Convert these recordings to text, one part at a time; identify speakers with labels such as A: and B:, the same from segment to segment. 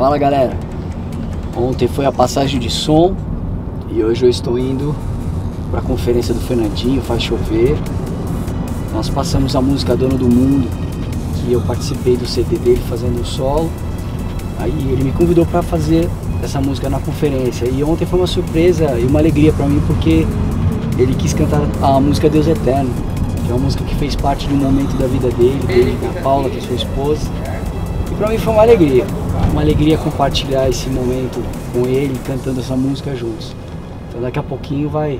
A: Fala galera, ontem foi a passagem de som e hoje eu estou indo para a conferência do Fernandinho, Faz Chover. Nós passamos a música Dono do Mundo, que eu participei do CD dele fazendo o solo. Aí ele me convidou para fazer essa música na conferência e ontem foi uma surpresa e uma alegria para mim porque ele quis cantar a música Deus Eterno, que é uma música que fez parte de um momento da vida dele, dele a Paula, que é sua esposa. Para mim foi uma alegria uma alegria compartilhar esse momento com ele, cantando essa música juntos. Então daqui a pouquinho vai,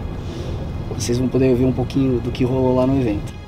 A: vocês vão poder ouvir um pouquinho do que rolou lá no evento.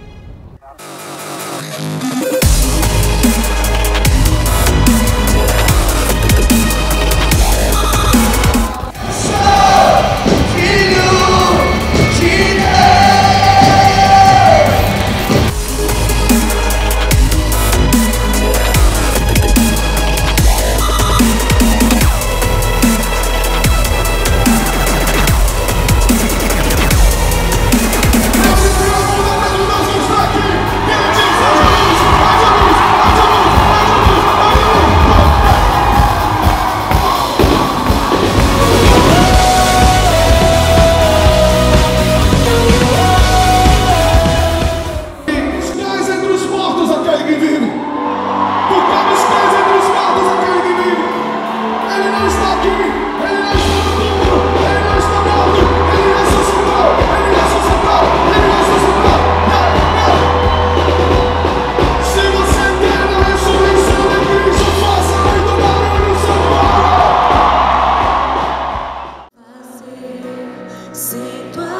B: C'est toi.